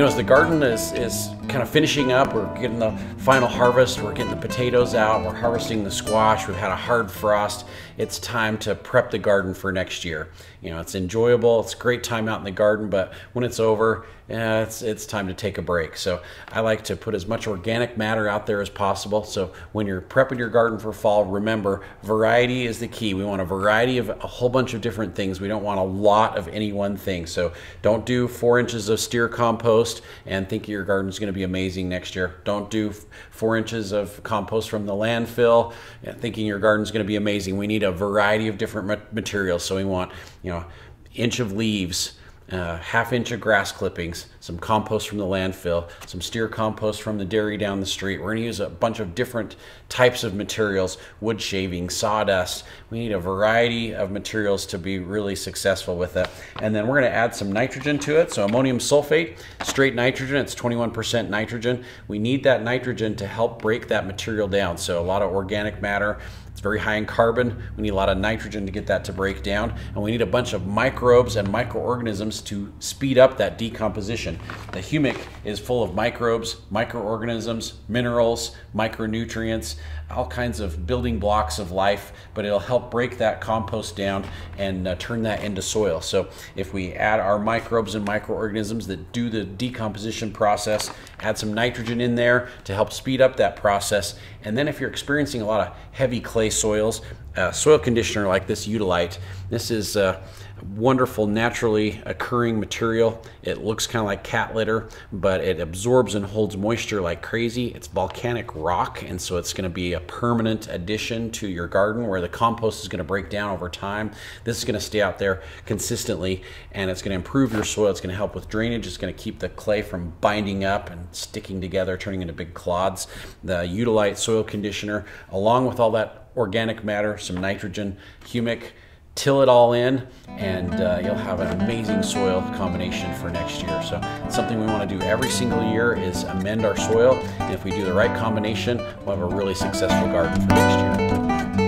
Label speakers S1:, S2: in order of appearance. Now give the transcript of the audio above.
S1: know, as the garden is, is kind of finishing up, we're getting the final harvest, we're getting the potatoes out, we're harvesting the squash, we've had a hard frost. It's time to prep the garden for next year. You know, it's enjoyable, it's a great time out in the garden, but when it's over, eh, it's, it's time to take a break. So I like to put as much organic matter out there as possible. So when you're prepping your garden for fall, remember variety is the key. We want a variety of a whole bunch of different things. We don't want a lot of any one thing. So don't do four inches of steer compost and think your garden's going to be amazing next year. Don't do four inches of compost from the landfill thinking your garden's going to be amazing. We need a variety of different materials. So we want, you know, inch of leaves, uh, half inch of grass clippings, some compost from the landfill, some steer compost from the dairy down the street. We're going to use a bunch of different types of materials, wood shaving, sawdust. We need a variety of materials to be really successful with it. And then we're going to add some nitrogen to it. So ammonium sulfate, straight nitrogen, it's 21% nitrogen. We need that nitrogen to help break that material down. So a lot of organic matter, it's very high in carbon. We need a lot of nitrogen to get that to break down. And we need a bunch of microbes and microorganisms to speed up that decomposition. The humic is full of microbes, microorganisms, minerals, micronutrients, all kinds of building blocks of life, but it'll help break that compost down and uh, turn that into soil. So if we add our microbes and microorganisms that do the decomposition process, add some nitrogen in there to help speed up that process. And then if you're experiencing a lot of heavy clay soils, a soil conditioner like this Utelite, this is a wonderful naturally occurring material. It looks kind of like cat litter, but it absorbs and holds moisture like crazy. It's volcanic rock, and so it's going to be a permanent addition to your garden where the compost is going to break down over time. This is going to stay out there consistently, and it's going to improve your soil. It's going to help with drainage. It's going to keep the clay from binding up and sticking together, turning into big clods. The Utelite soil conditioner, along with all that organic matter, some nitrogen, humic, till it all in and uh, you'll have an amazing soil combination for next year. So something we want to do every single year is amend our soil. And if we do the right combination, we'll have a really successful garden for next year.